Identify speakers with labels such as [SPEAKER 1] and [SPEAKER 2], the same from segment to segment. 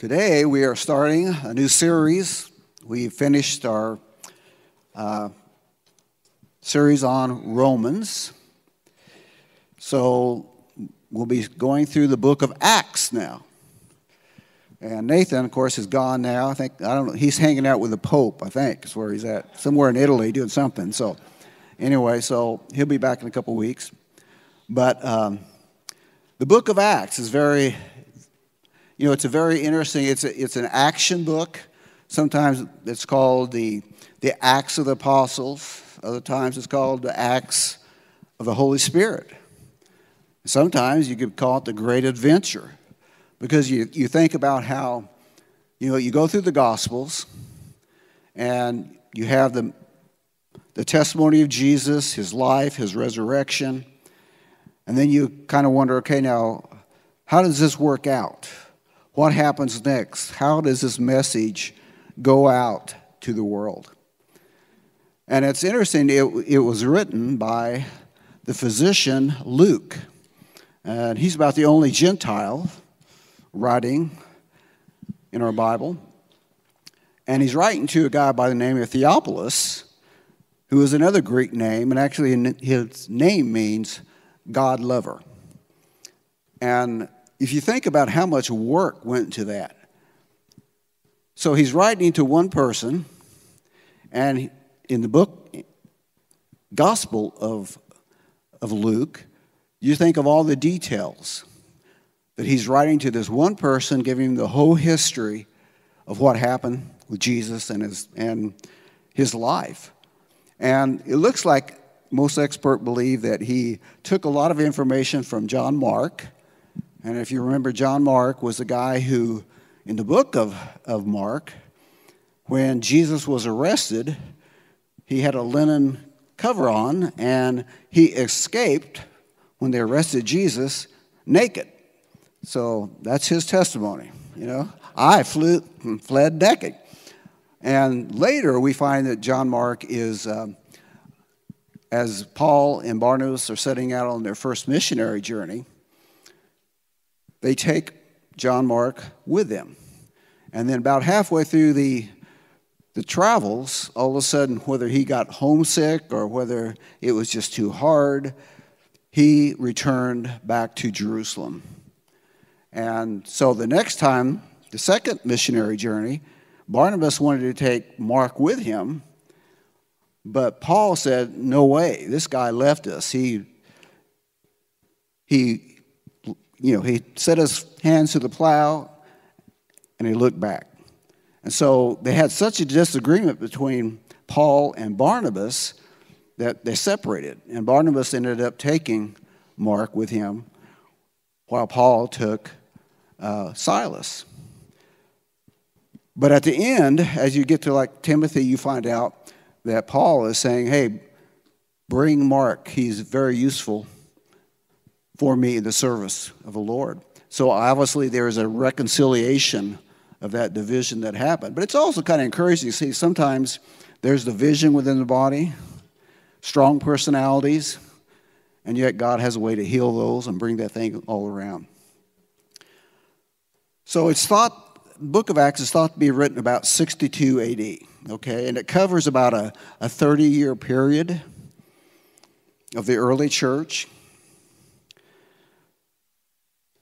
[SPEAKER 1] Today we are starting a new series. We finished our uh, series on Romans. So we'll be going through the book of Acts now. And Nathan, of course, is gone now. I think, I don't know, he's hanging out with the Pope, I think, is where he's at. Somewhere in Italy doing something. So, anyway, so he'll be back in a couple weeks. But um, the book of Acts is very you know, it's a very interesting, it's, a, it's an action book. Sometimes it's called the, the Acts of the Apostles. Other times it's called the Acts of the Holy Spirit. Sometimes you could call it the Great Adventure because you, you think about how, you know, you go through the Gospels and you have the, the testimony of Jesus, his life, his resurrection, and then you kind of wonder, okay, now, how does this work out? What happens next? How does this message go out to the world? And it's interesting, it, it was written by the physician Luke. And he's about the only Gentile writing in our Bible. And he's writing to a guy by the name of Theophilus, who is another Greek name, and actually his name means God lover. And if you think about how much work went into that. So he's writing to one person, and in the book, Gospel of, of Luke, you think of all the details that he's writing to this one person, giving him the whole history of what happened with Jesus and his, and his life. And it looks like most experts believe that he took a lot of information from John Mark and if you remember, John Mark was the guy who, in the book of, of Mark, when Jesus was arrested, he had a linen cover on and he escaped when they arrested Jesus naked. So that's his testimony. You know, I flew, fled naked. And later we find that John Mark is, um, as Paul and Barnabas are setting out on their first missionary journey, they take John Mark with them. And then about halfway through the, the travels, all of a sudden, whether he got homesick or whether it was just too hard, he returned back to Jerusalem. And so the next time, the second missionary journey, Barnabas wanted to take Mark with him, but Paul said, No way, this guy left us. He, he you know, he set his hands to the plow and he looked back. And so they had such a disagreement between Paul and Barnabas that they separated. And Barnabas ended up taking Mark with him while Paul took uh, Silas. But at the end, as you get to like Timothy, you find out that Paul is saying, hey, bring Mark. He's very useful for me in the service of the Lord. So obviously there is a reconciliation of that division that happened. But it's also kind of encouraging to see sometimes there's division within the body, strong personalities, and yet God has a way to heal those and bring that thing all around. So it's thought, book of Acts is thought to be written about 62 AD, okay? And it covers about a, a 30 year period of the early church.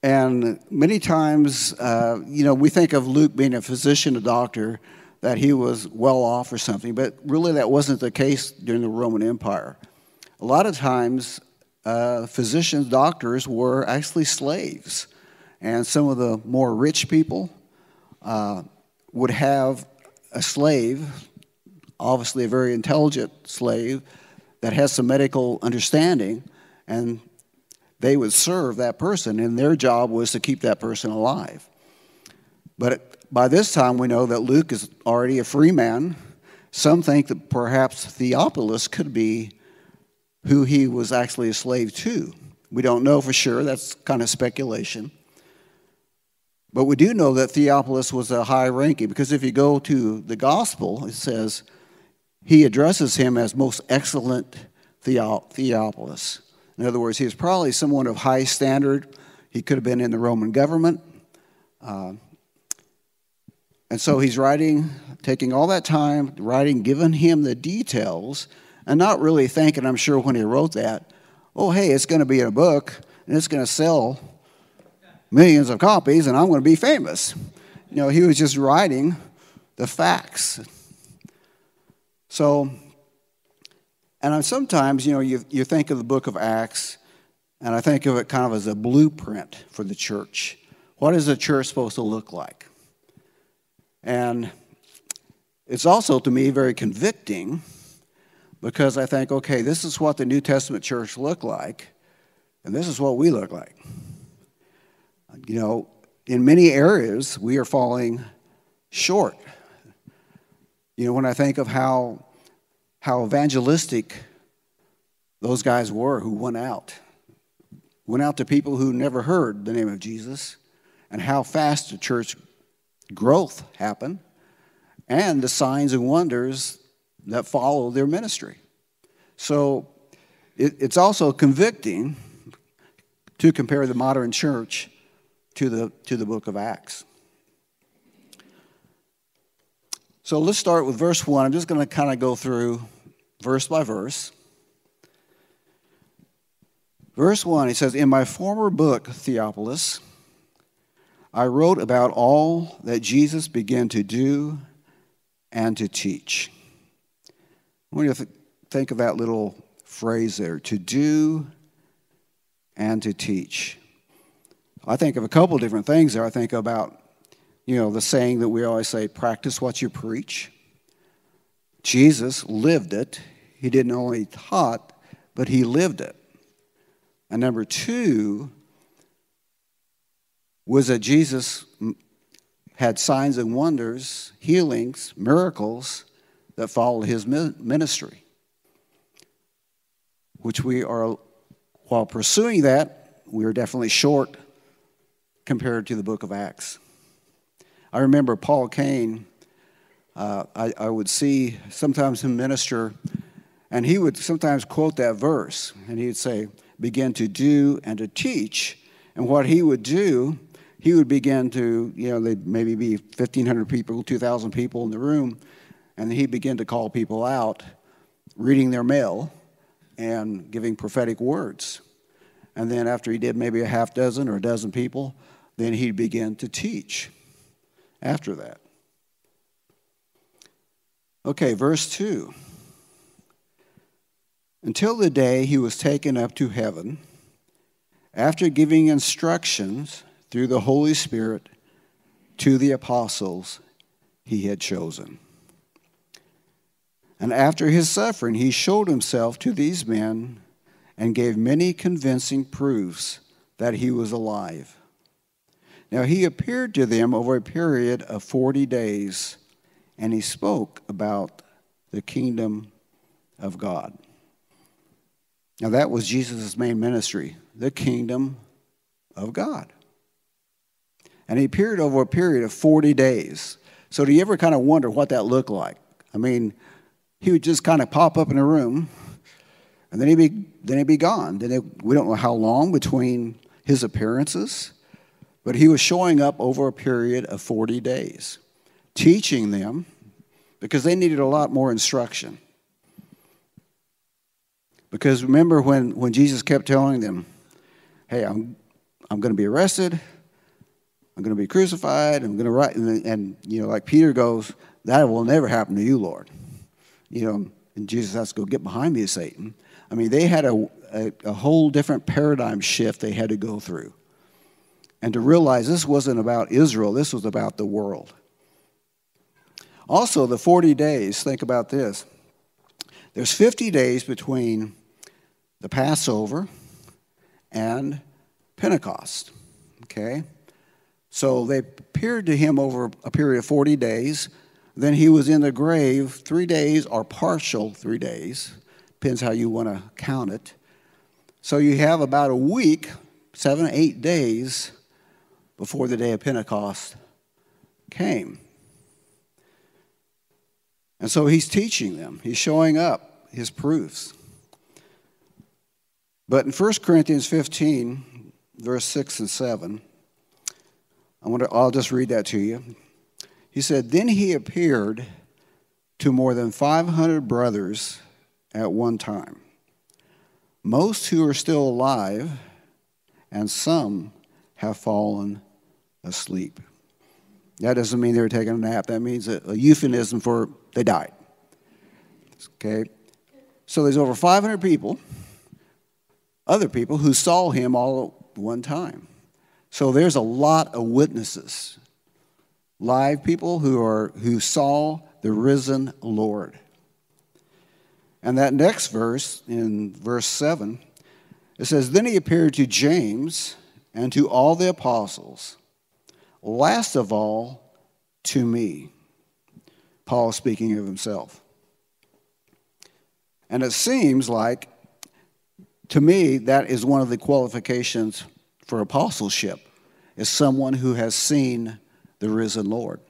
[SPEAKER 1] And many times, uh, you know, we think of Luke being a physician, a doctor, that he was well off or something, but really that wasn't the case during the Roman Empire. A lot of times, uh, physicians, doctors were actually slaves. And some of the more rich people uh, would have a slave, obviously a very intelligent slave, that has some medical understanding, and they would serve that person, and their job was to keep that person alive. But by this time, we know that Luke is already a free man. Some think that perhaps Theophilus could be who he was actually a slave to. We don't know for sure, that's kind of speculation. But we do know that Theophilus was a high ranking because if you go to the gospel, it says he addresses him as most excellent Theophilus. In other words, he was probably someone of high standard. He could have been in the Roman government. Uh, And so he's writing, taking all that time, writing, giving him the details, and not really thinking, I'm sure, when he wrote that, oh, hey, it's going to be in a book and it's going to sell millions of copies and I'm going to be famous. You know, he was just writing the facts. So, and I'm sometimes, you know, you, you think of the book of Acts, and I think of it kind of as a blueprint for the church. What is the church supposed to look like? And it's also, to me, very convicting because I think, okay, this is what the New Testament church looked like, and this is what we look like. You know, in many areas, we are falling short. You know, when I think of how, how evangelistic those guys were who went out, went out to people who never heard the name of Jesus, and how fast the church growth happened, and the signs and wonders that follow their ministry. So it, it's also convicting to compare the modern church to the, to the book of Acts. So let's start with verse 1. I'm just going to kind of go through verse by verse. Verse 1, he says, In my former book, Theophilus, I wrote about all that Jesus began to do and to teach. I want you to think of that little phrase there to do and to teach. I think of a couple different things there. I think about, you know, the saying that we always say, practice what you preach. Jesus lived it. He didn't only taught, but he lived it. And number two was that Jesus had signs and wonders, healings, miracles that followed his ministry, which we are, while pursuing that, we are definitely short compared to the book of Acts. I remember Paul Cain, uh, I, I would see sometimes him minister, and he would sometimes quote that verse, and he'd say, Begin to do and to teach. And what he would do, he would begin to, you know, they'd maybe be 1,500 people, 2,000 people in the room, and he'd begin to call people out, reading their mail and giving prophetic words. And then after he did maybe a half dozen or a dozen people, then he'd begin to teach after that. Okay, verse 2. Until the day he was taken up to heaven, after giving instructions through the Holy Spirit to the apostles he had chosen. And after his suffering, he showed himself to these men and gave many convincing proofs that he was alive. Now he appeared to them over a period of 40 days, and he spoke about the kingdom of God. Now that was Jesus' main ministry, the kingdom of God. And he appeared over a period of 40 days. So do you ever kind of wonder what that looked like? I mean, he would just kind of pop up in a room, and then he'd be, then he'd be gone. Then it, we don't know how long between his appearances. But he was showing up over a period of 40 days, teaching them because they needed a lot more instruction. Because remember when, when Jesus kept telling them, hey, I'm, I'm going to be arrested, I'm going to be crucified, I'm going to write, and, and, you know, like Peter goes, that will never happen to you, Lord. You know, and Jesus has to go, get behind me, Satan. I mean, they had a, a, a whole different paradigm shift they had to go through and to realize this wasn't about Israel, this was about the world. Also, the 40 days, think about this. There's 50 days between the Passover and Pentecost. Okay? So they appeared to him over a period of 40 days. Then he was in the grave three days or partial three days. Depends how you want to count it. So you have about a week, seven, eight days before the day of Pentecost came. And so he's teaching them, he's showing up his proofs. But in 1 Corinthians 15, verse 6 and 7, I want to, I'll just read that to you. He said, Then he appeared to more than 500 brothers at one time, most who are still alive, and some have fallen asleep. That doesn't mean they were taking a nap. That means a, a euphemism for they died. Okay? So there's over 500 people, other people, who saw him all at one time. So there's a lot of witnesses, live people who, are, who saw the risen Lord. And that next verse, in verse 7, it says, Then he appeared to James and to all the apostles. Last of all, to me. Paul is speaking of himself. And it seems like, to me, that is one of the qualifications for apostleship, is someone who has seen the risen Lord.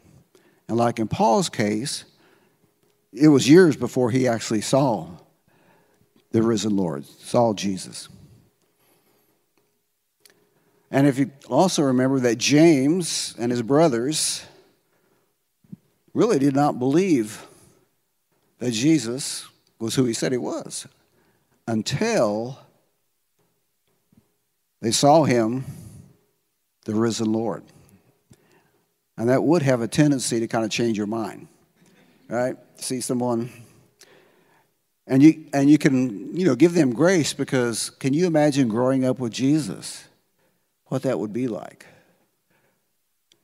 [SPEAKER 1] And like in Paul's case, it was years before he actually saw the risen Lord, saw Jesus. And if you also remember that James and his brothers really did not believe that Jesus was who he said he was until they saw him, the risen Lord. And that would have a tendency to kind of change your mind, right? See someone, and you, and you can, you know, give them grace because can you imagine growing up with Jesus? What that would be like.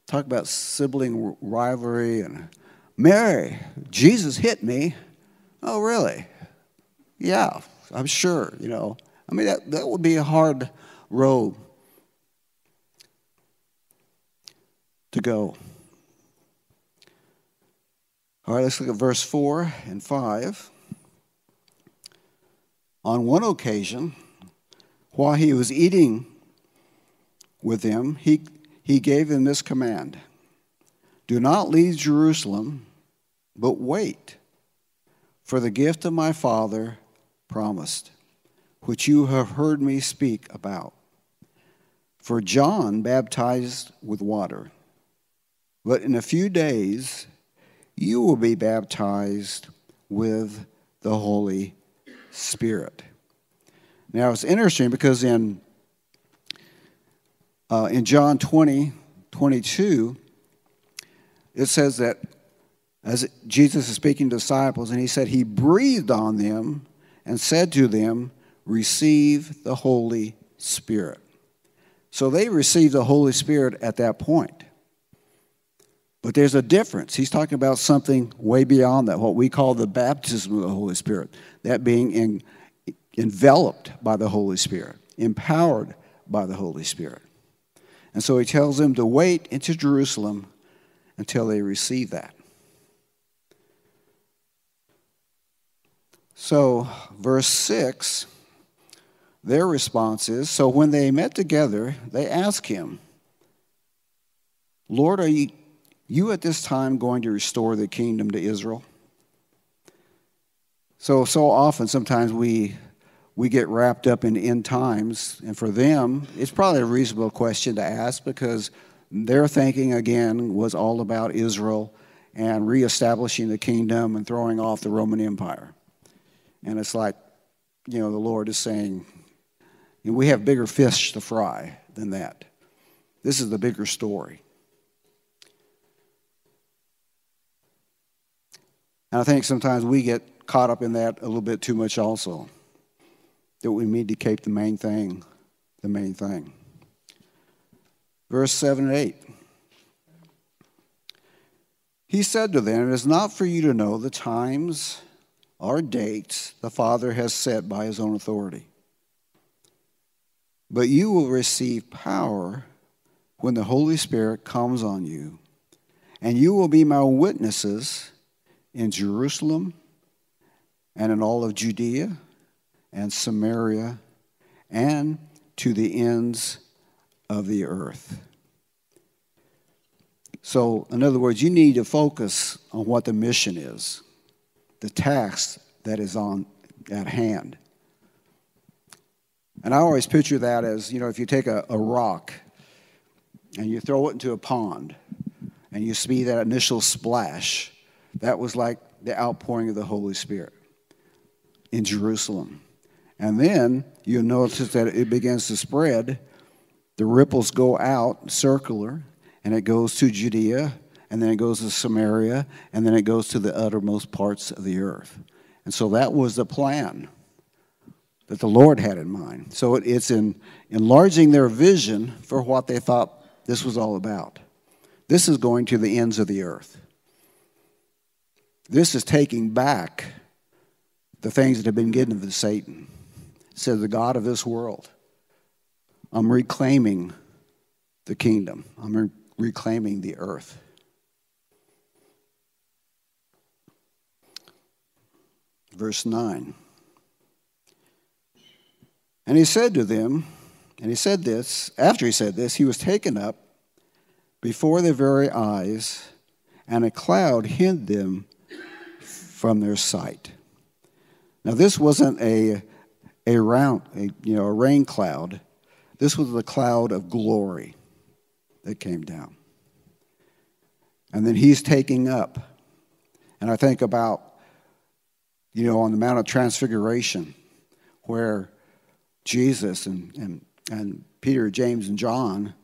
[SPEAKER 1] Talk about sibling rivalry and Mary, Jesus hit me. Oh, really? Yeah, I'm sure, you know. I mean, that, that would be a hard road to go. All right, let's look at verse 4 and 5. On one occasion, while he was eating with them, he, he gave them this command Do not leave Jerusalem, but wait for the gift of my Father promised, which you have heard me speak about. For John baptized with water, but in a few days you will be baptized with the Holy Spirit. Now it's interesting because in uh, in John 20, 22, it says that as Jesus is speaking to disciples, and he said, He breathed on them and said to them, Receive the Holy Spirit. So they received the Holy Spirit at that point. But there's a difference. He's talking about something way beyond that, what we call the baptism of the Holy Spirit, that being in, enveloped by the Holy Spirit, empowered by the Holy Spirit. And so he tells them to wait into Jerusalem until they receive that. So, verse 6, their response is So when they met together, they asked him, Lord, are you, you at this time going to restore the kingdom to Israel? So, so often, sometimes we we get wrapped up in end times. And for them, it's probably a reasonable question to ask because their thinking, again, was all about Israel and reestablishing the kingdom and throwing off the Roman Empire. And it's like, you know, the Lord is saying, we have bigger fish to fry than that. This is the bigger story. And I think sometimes we get caught up in that a little bit too much also that we need to keep the main thing the main thing. Verse 7 and 8. He said to them, It is not for you to know the times or dates the Father has set by his own authority. But you will receive power when the Holy Spirit comes on you, and you will be my witnesses in Jerusalem and in all of Judea and Samaria and to the ends of the earth. So, in other words, you need to focus on what the mission is, the task that is on at hand. And I always picture that as, you know, if you take a, a rock and you throw it into a pond, and you see that initial splash. That was like the outpouring of the Holy Spirit in Jerusalem. And then you notice that it begins to spread. The ripples go out circular, and it goes to Judea, and then it goes to Samaria, and then it goes to the uttermost parts of the earth. And so that was the plan that the Lord had in mind. So it's in enlarging their vision for what they thought this was all about. This is going to the ends of the earth. This is taking back the things that have been given to Satan. Says, the God of this world. I'm reclaiming the kingdom, I'm re- reclaiming the earth. Verse 9. And he said to them, and he said this, after he said this, he was taken up before their very eyes, and a cloud hid them from their sight. Now, this wasn't a, a, round, a, you know, a rain cloud. This was the cloud of glory that came down. And then he's taking up. And I think about, you know, on the Mount of Transfiguration, where Jesus and, and, and Peter, James, and John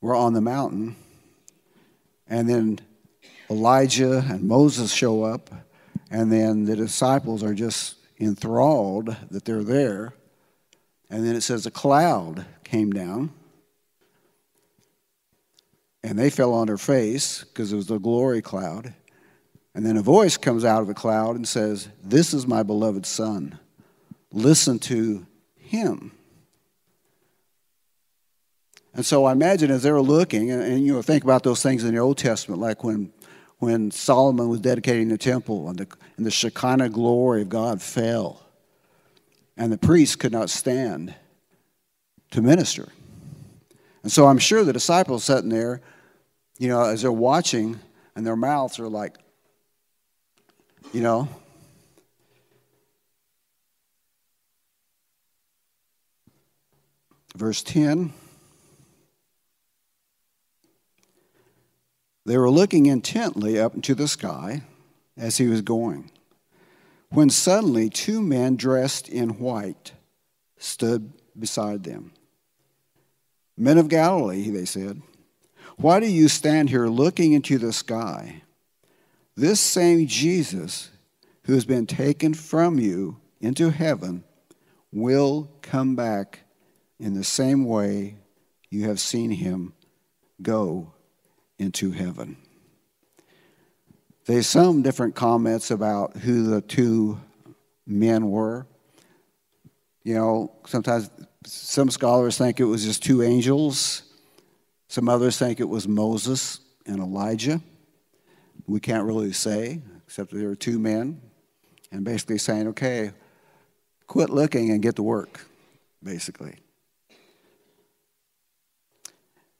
[SPEAKER 1] were on the mountain. And then Elijah and Moses show up and then the disciples are just enthralled that they're there. And then it says a cloud came down. And they fell on their face because it was the glory cloud. And then a voice comes out of the cloud and says, This is my beloved Son. Listen to him. And so I imagine as they were looking, and, and, you know, think about those things in the Old Testament, like when when Solomon was dedicating the temple and the, and the Shekinah glory of God fell, and the priests could not stand to minister. And so I'm sure the disciples sitting there, you know, as they're watching, and their mouths are like, you know, verse 10. They were looking intently up into the sky as he was going, when suddenly two men dressed in white stood beside them. Men of Galilee, they said, why do you stand here looking into the sky? This same Jesus who has been taken from you into heaven will come back in the same way you have seen him go into heaven. There's some different comments about who the two men were. You know, sometimes some scholars think it was just two angels. Some others think it was Moses and Elijah. We can't really say, except that there were two men, and basically saying, okay, quit looking and get to work, basically.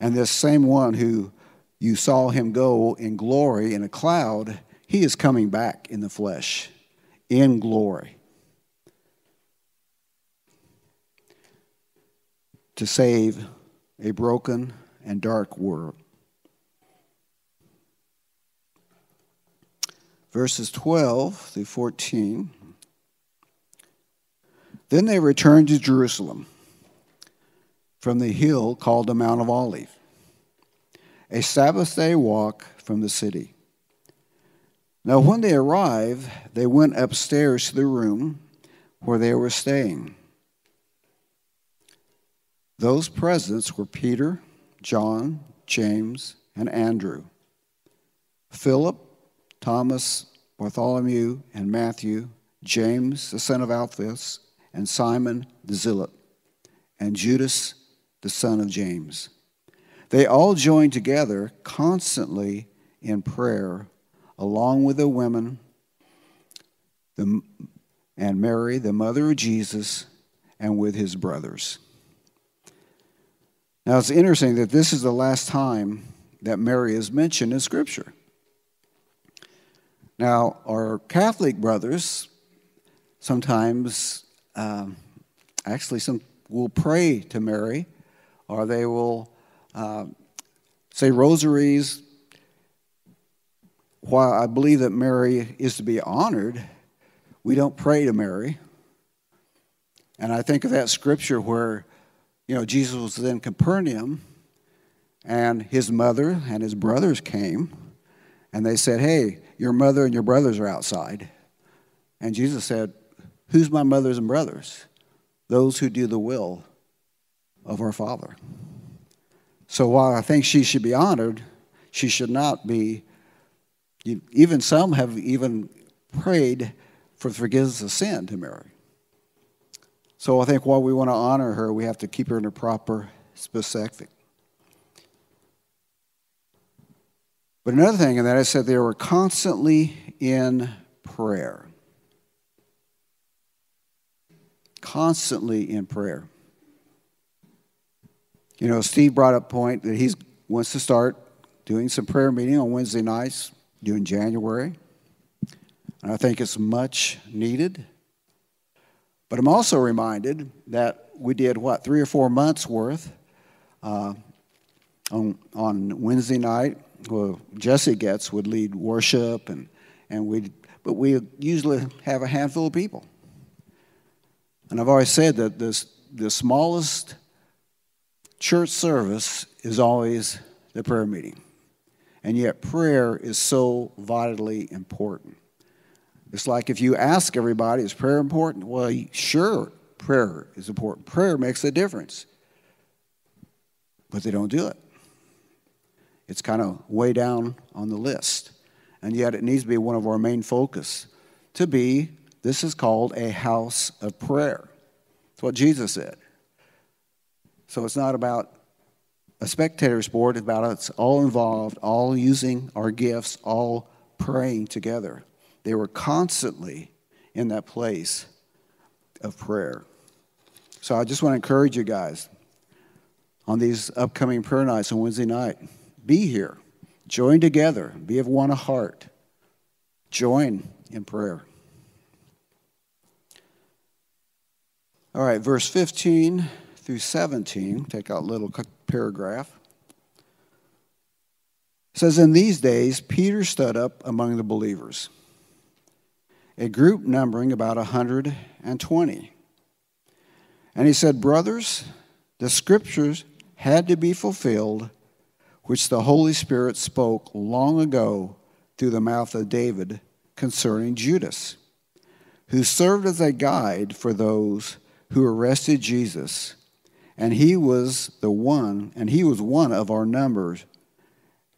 [SPEAKER 1] And this same one who you saw him go in glory in a cloud, he is coming back in the flesh in glory to save a broken and dark world. Verses 12 through 14. Then they returned to Jerusalem from the hill called the Mount of Olives a Sabbath day walk from the city. Now, when they arrived, they went upstairs to the room where they were staying. Those present were Peter, John, James, and Andrew, Philip, Thomas, Bartholomew, and Matthew, James, the son of Alphaeus, and Simon the Zealot, and Judas, the son of James. They all joined together constantly in prayer, along with the women the, and Mary, the mother of Jesus, and with his brothers. Now it's interesting that this is the last time that Mary is mentioned in Scripture. Now, our Catholic brothers sometimes, um, actually, some will pray to Mary, or they will uh, say rosaries, while I believe that Mary is to be honored, we don't pray to Mary. And I think of that scripture where, you know, Jesus was in Capernaum and his mother and his brothers came and they said, Hey, your mother and your brothers are outside. And Jesus said, Who's my mothers and brothers? Those who do the will of our Father. So while I think she should be honored, she should not be. Even some have even prayed for forgiveness of sin to Mary. So I think while we want to honor her, we have to keep her in a proper specific. But another thing, and that I said they were constantly in prayer. Constantly in prayer. You know, Steve brought up a point that he wants to start doing some prayer meeting on Wednesday nights during January. And I think it's much needed. But I'm also reminded that we did, what, three or four months worth uh, on, on Wednesday night. Well, Jesse Getz would lead worship, and, and we but we usually have a handful of people. And I've always said that this, the smallest church service is always the prayer meeting. And yet, prayer is so vitally important. It's like if you ask everybody, is prayer important? Well, sure, prayer is important. Prayer makes a difference. But they don't do it. It's kind of way down on the list. And yet, it needs to be one of our main focus to be this is called a house of prayer. That's what Jesus said. So it's not about a spectator sport, it's about us all involved, all using our gifts, all praying together. They were constantly in that place of prayer. So I just want to encourage you guys on these upcoming prayer nights on Wednesday night be here, join together, be of one heart, join in prayer. All right, verse 15 through 17, take out little paragraph. It says, In these days, Peter stood up among the believers, a group numbering about 120. And he said, Brothers, the scriptures had to be fulfilled, which the Holy Spirit spoke long ago through the mouth of David concerning Judas, who served as a guide for those who arrested Jesus and he was the one, and he was one of our numbers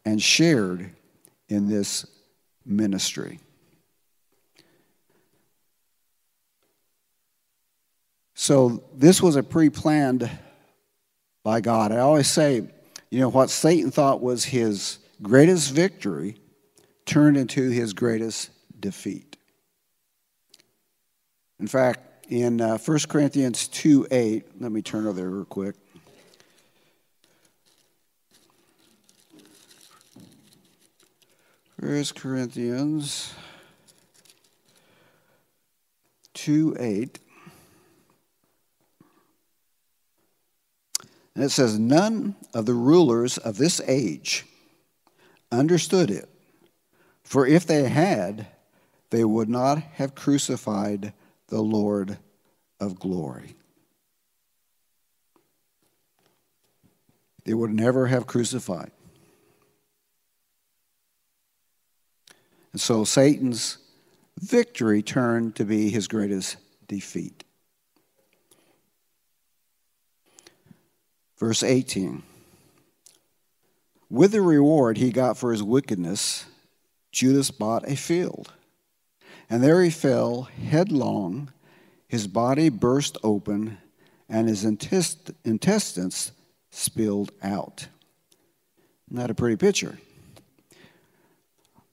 [SPEAKER 1] and shared in this ministry. So this was a pre planned by God. I always say, you know, what Satan thought was his greatest victory turned into his greatest defeat. In fact, in uh, 1 Corinthians 2 8. Let me turn over there real quick. First Corinthians 2 8. And it says, None of the rulers of this age understood it, for if they had, they would not have crucified the Lord of glory. They would never have crucified. And so Satan's victory turned to be his greatest defeat. Verse 18 With the reward he got for his wickedness, Judas bought a field and there he fell headlong. His body burst open, and his intest- intestines spilled out. That a pretty picture?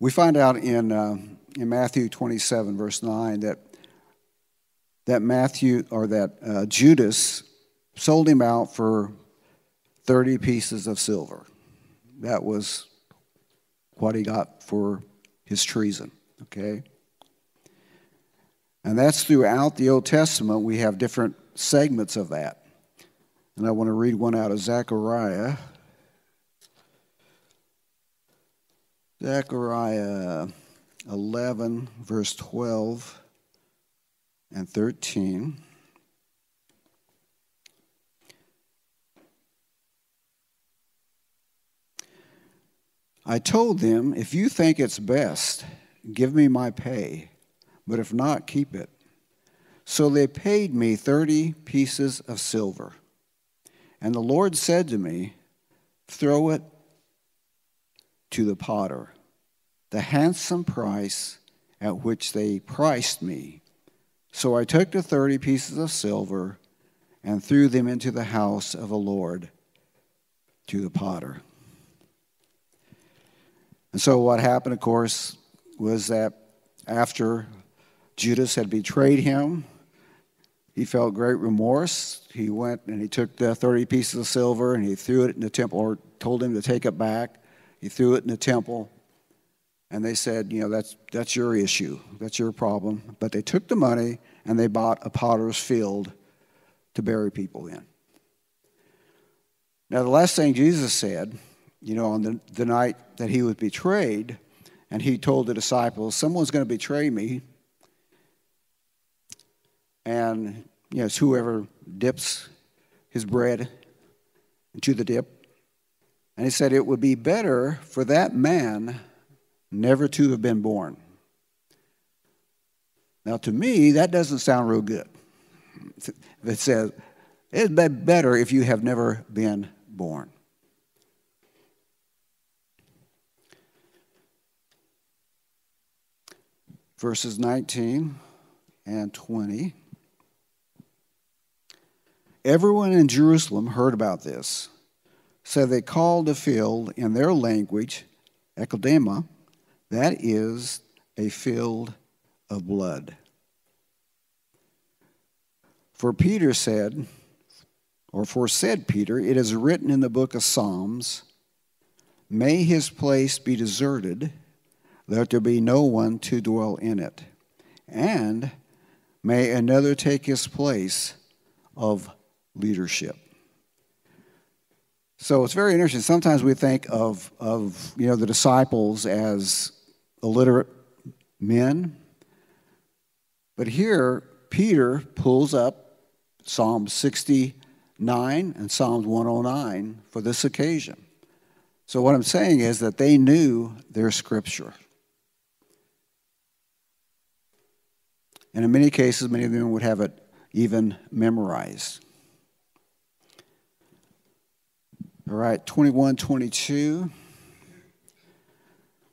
[SPEAKER 1] We find out in, uh, in Matthew 27, verse 9, that, that Matthew, or that uh, Judas sold him out for 30 pieces of silver. That was what he got for his treason, okay? And that's throughout the Old Testament. We have different segments of that. And I want to read one out of Zechariah. Zechariah 11, verse 12 and 13. I told them, If you think it's best, give me my pay, but if not, keep it. So they paid me 30 pieces of silver. And the Lord said to me, Throw it to the potter, the handsome price at which they priced me. So I took the 30 pieces of silver and threw them into the house of the Lord to the potter. And so what happened, of course, was that after Judas had betrayed him, he felt great remorse. He went and he took the 30 pieces of silver and he threw it in the temple, or told him to take it back. He threw it in the temple. And they said, you know, that's, that's your issue. That's your problem. But they took the money and they bought a potter's field to bury people in. Now, the last thing Jesus said you know, on the, the night that he was betrayed, and he told the disciples, Someone's going to betray me. And, yes, whoever dips his bread into the dip. And he said, It would be better for that man never to have been born. Now, to me, that doesn't sound real good. It says, It'd be better if you have never been born. verses 19 and 20. Everyone in Jerusalem heard about this. So they called the field in their language, Akeldama, that is a field of blood. For Peter said, or for said Peter, it is written in the book of Psalms, May his place be deserted let there be no one to dwell in it. And may another take his place of leadership. So it's very interesting. Sometimes we think of, of you know, the disciples as illiterate men. But here, Peter pulls up Psalm 69 and Psalms 109 for this occasion. So, what I'm saying is that they knew their scripture. And in many cases, many of them would have it even memorized. All right, 21, 22.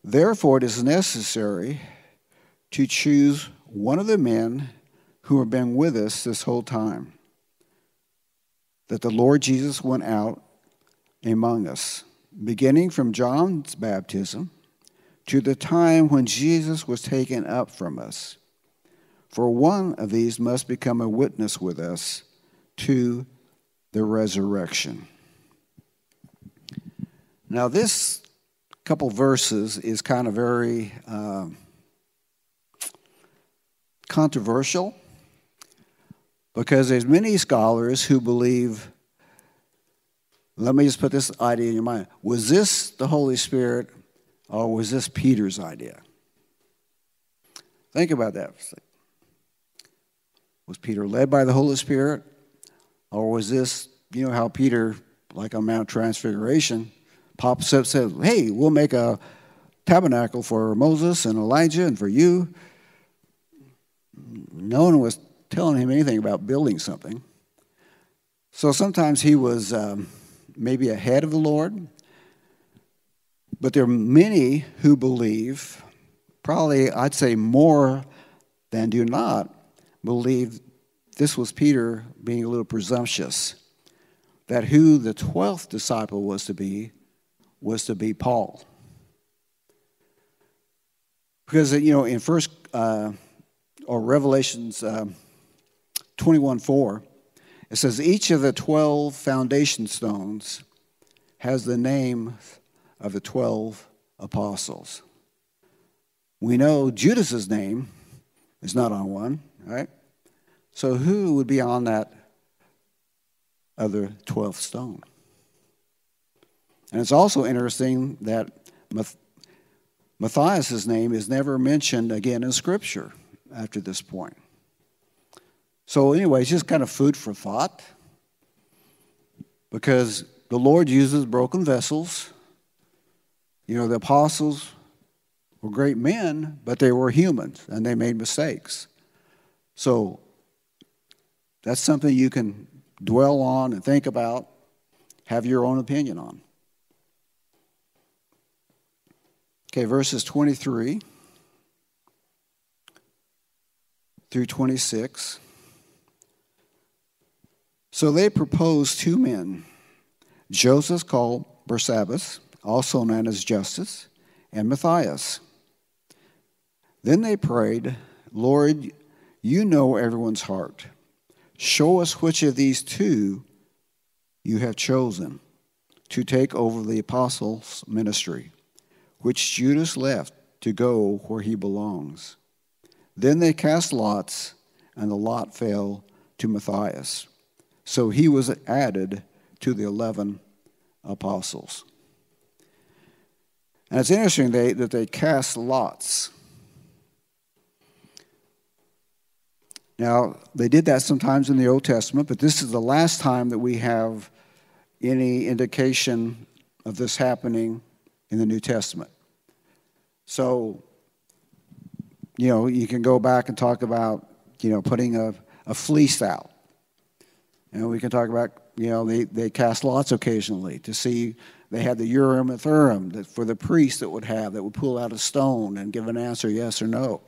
[SPEAKER 1] Therefore, it is necessary to choose one of the men who have been with us this whole time, that the Lord Jesus went out among us, beginning from John's baptism to the time when Jesus was taken up from us. For one of these must become a witness with us to the resurrection. Now, this couple verses is kind of very uh, controversial because there's many scholars who believe let me just put this idea in your mind was this the holy spirit or was this peter's idea think about that was Peter led by the Holy Spirit? Or was this, you know, how Peter, like on Mount Transfiguration, pops up says, Hey, we'll make a tabernacle for Moses and Elijah and for you. No one was telling him anything about building something. So sometimes he was um, maybe ahead of the Lord. But there are many who believe, probably I'd say more than do not, believe this was Peter being a little presumptuous, that who the 12th disciple was to be was to be Paul. Because, you know, in first uh, or Revelations uh, 21 4, it says, each of the 12 foundation stones has the name of the 12 apostles. We know Judas's name is not on one right? So who would be on that other 12th stone? And it's also interesting that Matthias' name is never mentioned again in Scripture after this point. So, anyway, it's just kind of food for thought because the Lord uses broken vessels. You know, the apostles were great men, but they were humans and they made mistakes. So, that's something you can dwell on and think about, have your own opinion on. Okay, verses 23 through 26. So they proposed two men, Joseph called Barsabbas, also known as Justus, and Matthias. Then they prayed, Lord, you know everyone's heart. Show us which of these two you have chosen to take over the apostles' ministry, which Judas left to go where he belongs. Then they cast lots, and the lot fell to Matthias. So he was added to the 11 apostles. And it's interesting they, that they cast lots. Now, they did that sometimes in the Old Testament, but this is the last time that we have any indication of this happening in the New Testament. So, you know, you can go back and talk about, you know, putting a, a fleece out. And we can talk about, you know, they, they cast lots occasionally to see they had the Urim and Thummim for the priest that would have, that would pull out a stone and give an answer yes or no.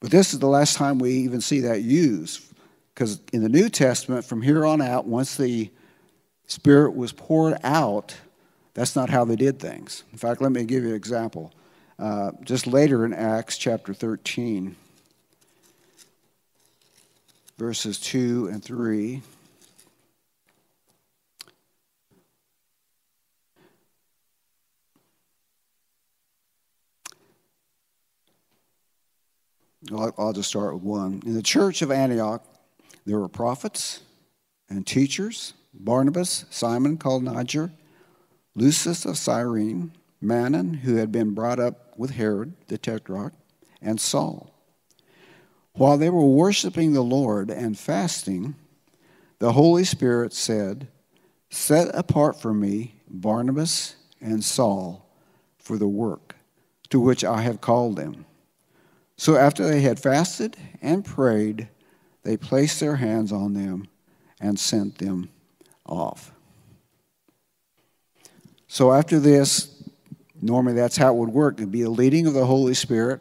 [SPEAKER 1] But this is the last time we even see that used. Because in the New Testament, from here on out, once the Spirit was poured out, that's not how they did things. In fact, let me give you an example. Uh, just later in Acts chapter 13, verses 2 and 3. I'll, I'll just start with one. In the church of Antioch, there were prophets and teachers Barnabas, Simon called Niger, Lucius of Cyrene, Manaen, who had been brought up with Herod the Tetrarch, and Saul. While they were worshiping the Lord and fasting, the Holy Spirit said, Set apart for me Barnabas and Saul for the work to which I have called them. So after they had fasted and prayed, they placed their hands on them and sent them off. So after this, normally that's how it would work. It'd be a leading of the Holy Spirit,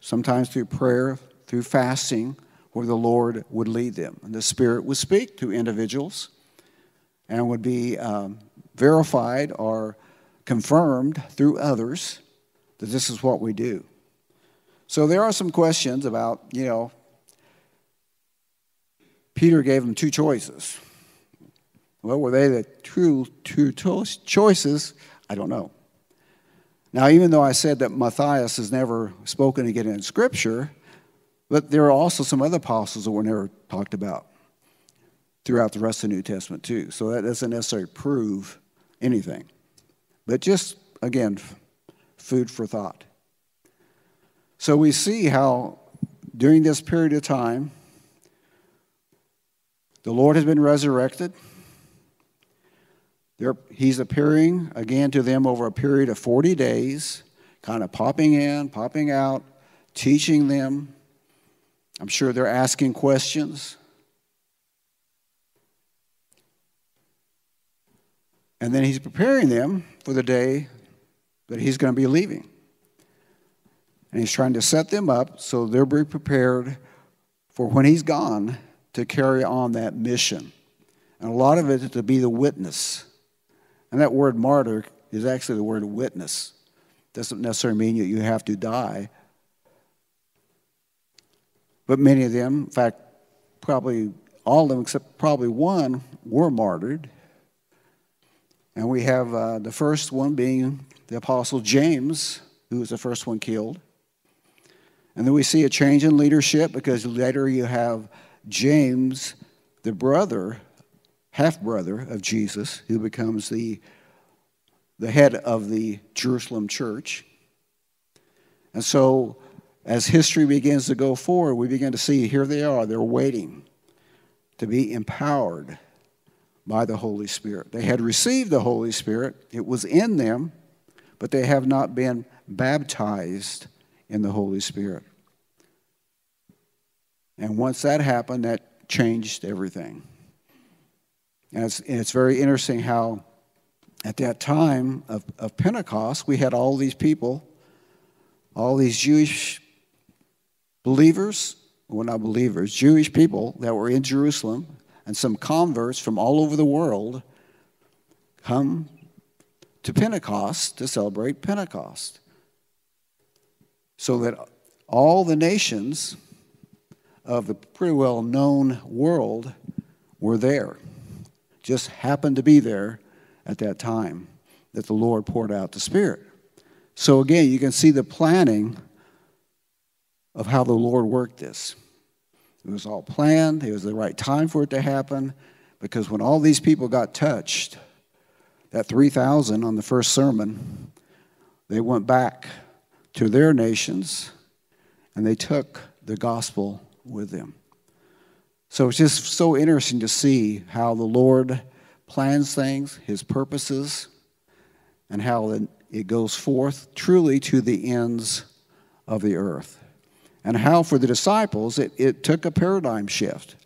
[SPEAKER 1] sometimes through prayer, through fasting, where the Lord would lead them. And the Spirit would speak to individuals and would be um, verified or confirmed through others that this is what we do. So there are some questions about, you know, Peter gave them two choices. Well, were they the true two choices? I don't know. Now, even though I said that Matthias is never spoken again in Scripture, but there are also some other apostles that were never talked about throughout the rest of the New Testament, too. So that doesn't necessarily prove anything. But just, again, food for thought. So we see how during this period of time, the Lord has been resurrected. He's appearing again to them over a period of 40 days, kind of popping in, popping out, teaching them. I'm sure they're asking questions. And then he's preparing them for the day that he's going to be leaving. And he's trying to set them up so they'll be prepared for when he's gone to carry on that mission. And a lot of it is to be the witness. And that word martyr is actually the word witness. Doesn't necessarily mean that you have to die. But many of them, in fact, probably all of them except probably one, were martyred. And we have uh, the first one being the Apostle James, who was the first one killed. And then we see a change in leadership because later you have James, the brother, half brother of Jesus, who becomes the, the head of the Jerusalem church. And so, as history begins to go forward, we begin to see here they are, they're waiting to be empowered by the Holy Spirit. They had received the Holy Spirit, it was in them, but they have not been baptized in the Holy Spirit. And once that happened, that changed everything. And it's, and it's very interesting how, at that time of, of Pentecost, we had all these people, all these Jewish believers, well, not believers, Jewish people that were in Jerusalem, and some converts from all over the world come to Pentecost to celebrate Pentecost. So that all the nations of the pretty well known world were there, just happened to be there at that time that the Lord poured out the Spirit. So again, you can see the planning of how the Lord worked this. It was all planned, it was the right time for it to happen, because when all these people got touched, that 3,000 on the first sermon, they went back to their nations and they took the gospel with them. So it's just so interesting to see how the Lord plans things, his purposes, and how it goes forth truly to the ends of the earth. And how for the disciples it, it took a paradigm shift.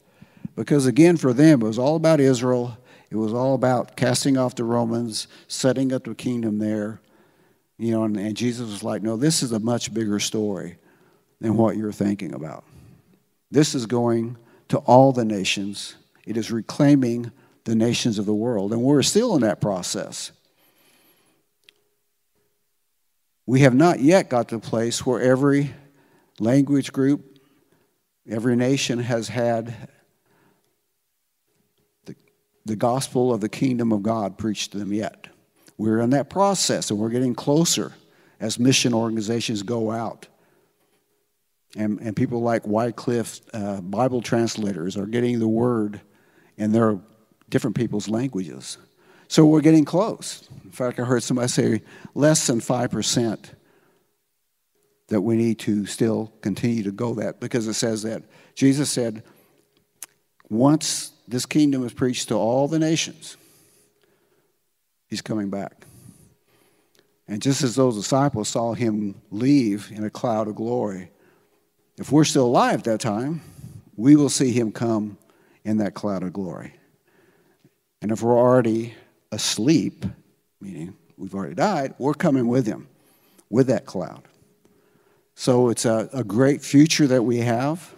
[SPEAKER 1] Because again, for them, it was all about Israel. It was all about casting off the Romans, setting up the kingdom there. You know, and, and Jesus was like, no, this is a much bigger story than what you're thinking about. This is going to all the nations. It is reclaiming the nations of the world. And we're still in that process. We have not yet got to the place where every language group, every nation has had the, the gospel of the kingdom of God preached to them yet. We're in that process and we're getting closer as mission organizations go out. And, and people like Wycliffe uh, Bible translators are getting the word in their different people's languages. So we're getting close. In fact, I heard somebody say less than 5% that we need to still continue to go that because it says that Jesus said, once this kingdom is preached to all the nations, he's coming back. And just as those disciples saw him leave in a cloud of glory, if we're still alive at that time, we will see him come in that cloud of glory. And if we're already asleep, meaning we've already died, we're coming with him, with that cloud. So it's a, a great future that we have.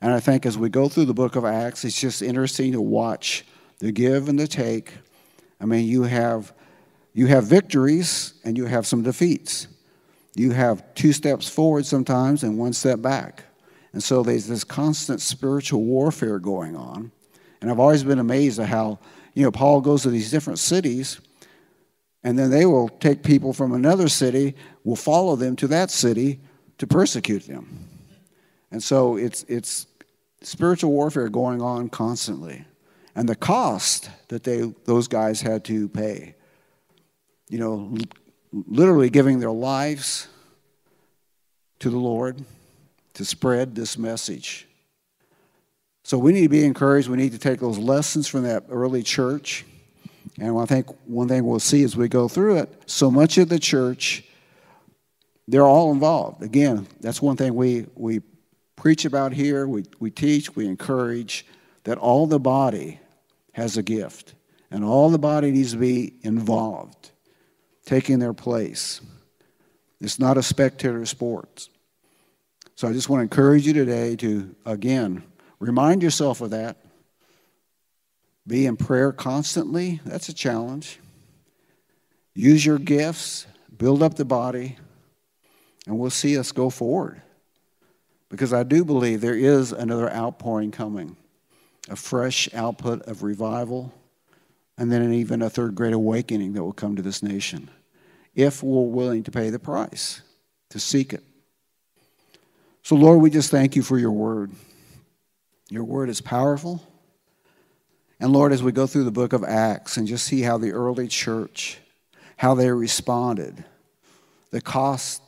[SPEAKER 1] And I think as we go through the book of Acts, it's just interesting to watch the give and the take. I mean, you have you have victories and you have some defeats you have two steps forward sometimes and one step back. And so there's this constant spiritual warfare going on. And I've always been amazed at how, you know, Paul goes to these different cities, and then they will take people from another city, will follow them to that city to persecute them. And so it's, it's spiritual warfare going on constantly. And the cost that they, those guys had to pay, you know, literally giving their lives to the Lord to spread this message. So we need to be encouraged. We need to take those lessons from that early church. And I think one thing we'll see as we go through it, so much of the church, they're all involved. Again, that's one thing we, we preach about here, we, we teach, we encourage that all the body has a gift, and all the body needs to be involved taking their place. It's not a spectator sport. So I just want to encourage you today to, again, remind yourself of that. Be in prayer constantly. That's a challenge. Use your gifts, build up the body, and we'll see us go forward. Because I do believe there is another outpouring coming, a fresh output of revival and then even a third great awakening that will come to this nation if we're willing to pay the price to seek it. So, Lord, we just thank you for your word. Your word is powerful. And Lord, as we go through the book of Acts and just see how the early church, how they responded, the cost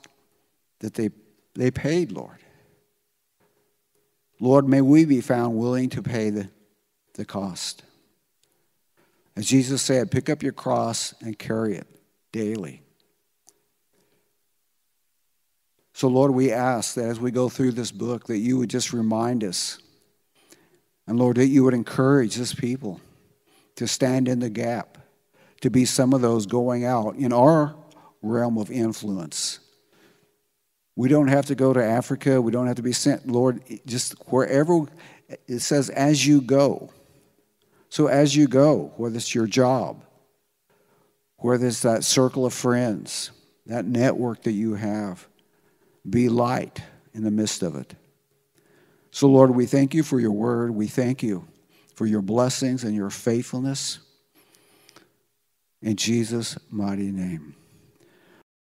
[SPEAKER 1] that they, they paid, Lord. Lord, may we be found willing to pay the, the cost. As Jesus said, pick up your cross and carry it daily. So, Lord, we ask that as we go through this book, that you would just remind us. And, Lord, that you would encourage this people to stand in the gap, to be some of those going out in our realm of influence. We don't have to go to Africa. We don't have to be sent, Lord, just wherever it says, as you go. So, as you go, whether it's your job, whether it's that circle of friends, that network that you have, be light in the midst of it. So, Lord, we thank you for your word. We thank you for your blessings and your faithfulness. In Jesus' mighty name.